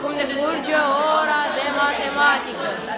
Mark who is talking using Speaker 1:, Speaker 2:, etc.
Speaker 1: cum ne curge ora de matematică.